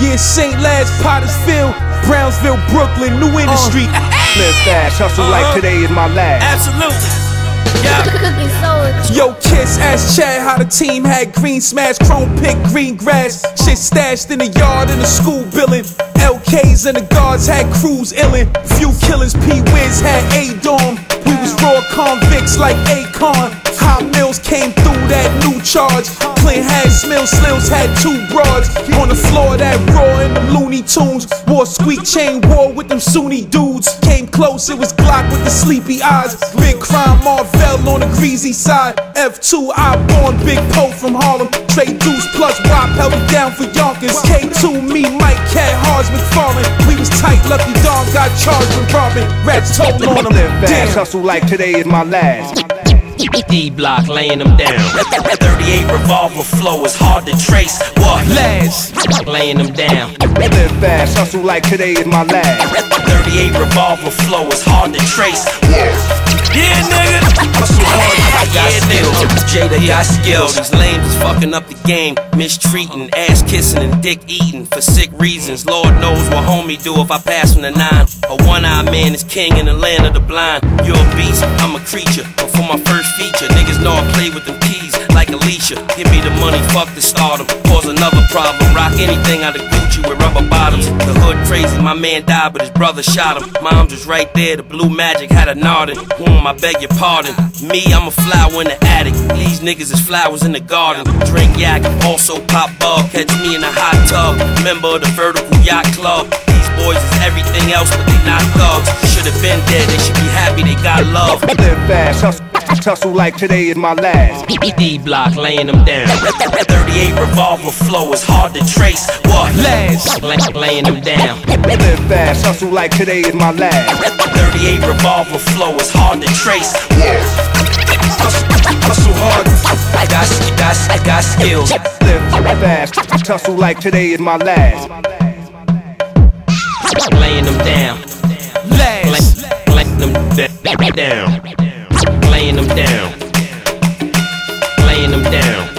Yeah, St. Laz, Pottersville, Brownsville, Brooklyn, New Industry. Live fast, hustle like Uh-huh. today is my last. Absolutely. Yeah. Yo, Kiss asked Chad how the team had green smash, chrome pick, green grass. Shit stashed in the yard in the school building. LKs and the guards had crews illin'. Few killers, P Wiz had A dorm. We was raw convicts like Akon. High Mills came through that new charge. Clint had Smill Slims had two broads. On the floor that raw in the Looney Tunes. Wore squeak chain war with them Sunni dudes. Came close, it was Glock with the sleepy eyes. Big crime Marvell on the greasy side. F2 I born Big Poe from Harlem. Trey Deuce plus Wop held it down for Yonkers. K2 me, Mike Cat, Hars McFarlane. We was tight, Lucky Dog got charged with robbing. Rats told on him. Damn. hustle like today is my last. D block laying them down. 38 revolver flow is hard to trace. What? Last. Laying them down. Live fast, hustle like today is my last. 38 revolver flow is hard to trace. Yeah, nigga. Hustle hard. Yeah, nigga. Jada got skills. These lames is fucking up the game. Mistreating, ass kissing, and dick eating for sick reasons. Lord knows what homie do if I pass from the nine. A one eyed man is king in the land of the blind. You're a beast, I'm a creature. But for my first feature, niggas know I play with them keys like Alicia. Give me the money, fuck the stardom. Cause another problem. Rock anything out of Gucci with rubber bottoms. The hood crazy, my man died, but his brother shot him. Mom's was right there, the blue magic had a nodding. Whom I beg your pardon. Me, I'm a flower in the attic. These niggas is flowers in the garden. Drink yak, also pop bug. Catch me in a hot tub. Member of the Vertical Yacht Club. These boys is everything else, but they not thugs. Should've been dead, they should be happy they got love. Live fast, hustle, hustle like today is my last. D block laying them down. 38 revolver flow is hard to trace. What? Last. Lay, laying them down. Live fast, hustle like today is my last. 38 revolver flow is hard to trace. Hustle, hustle hard. I got, got, I got skills. Live fast, Tussle like today is my last. Laying them down. Last. lay them da- down. Laying them down. Laying them down. Laying them down.